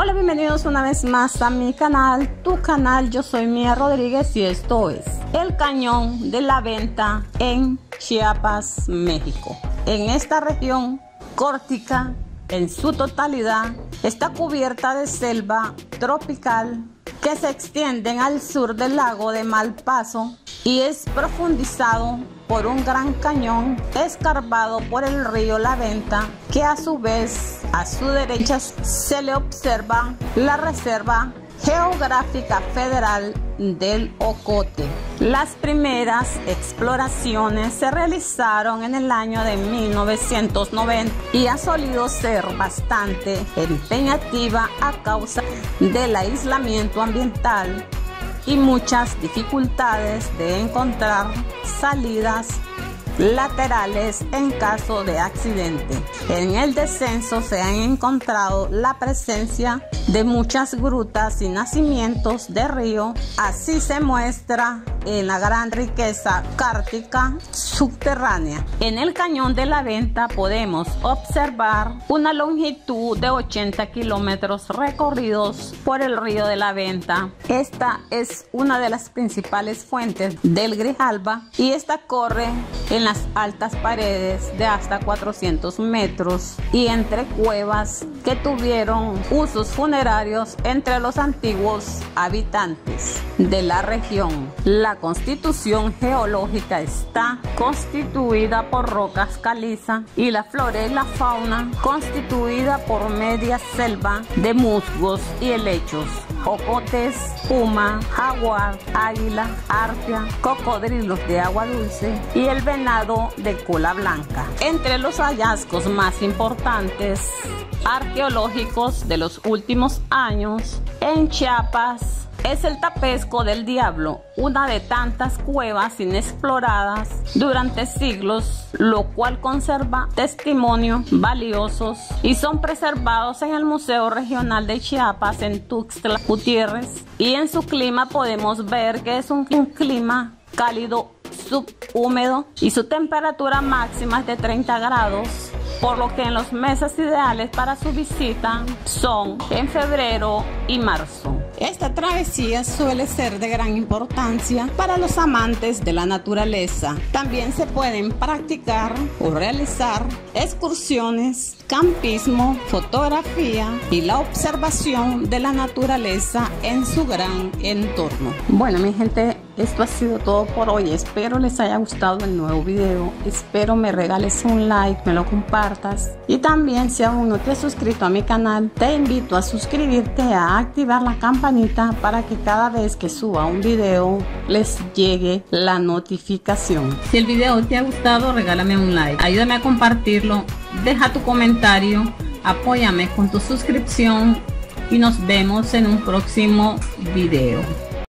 Hola, bienvenidos una vez más a mi canal, tu canal. Yo soy Mía Rodríguez y esto es el cañón de la venta en Chiapas, México. En esta región córtica, en su totalidad, está cubierta de selva tropical que se extienden al sur del lago de Malpaso y es profundizado por un gran cañón escarbado por el río La Venta, que a su vez a su derecha se le observa la Reserva Geográfica Federal del Ocote. Las primeras exploraciones se realizaron en el año de 1990 y ha solido ser bastante empeñativa a causa del aislamiento ambiental y muchas dificultades de encontrar salidas laterales en caso de accidente. En el descenso se han encontrado la presencia de muchas grutas y nacimientos de río. Así se muestra en la gran riqueza cártica subterránea. En el cañón de la venta podemos observar una longitud de 80 kilómetros recorridos por el río de la venta. Esta es una de las principales fuentes del Grijalba y esta corre en las altas paredes de hasta 400 metros y entre cuevas que tuvieron usos funerarios entre los antiguos habitantes de la región. La constitución geológica está constituida por rocas caliza y la flora y la fauna constituida por media selva de musgos y helechos ocotes, puma, jaguar, águila, arpia, cocodrilos de agua dulce y el venado de cola blanca. Entre los hallazgos más importantes arqueológicos de los últimos años en Chiapas es el Tapesco del Diablo, una de tantas cuevas inexploradas durante siglos, lo cual conserva testimonios valiosos y son preservados en el Museo Regional de Chiapas en Tuxtla Gutiérrez. Y en su clima podemos ver que es un, un clima cálido subhúmedo y su temperatura máxima es de 30 grados por lo que en los meses ideales para su visita son en febrero y marzo. Esta travesía suele ser de gran importancia para los amantes de la naturaleza. También se pueden practicar o realizar excursiones, campismo, fotografía y la observación de la naturaleza en su gran entorno. Bueno, mi gente, esto ha sido todo por hoy. Espero les haya gustado el nuevo video. Espero me regales un like, me lo compartas. Y también si aún no te has suscrito a mi canal, te invito a suscribirte, a activar la para que cada vez que suba un video les llegue la notificación. Si el video te ha gustado, regálame un like. Ayúdame a compartirlo. Deja tu comentario. Apóyame con tu suscripción y nos vemos en un próximo video.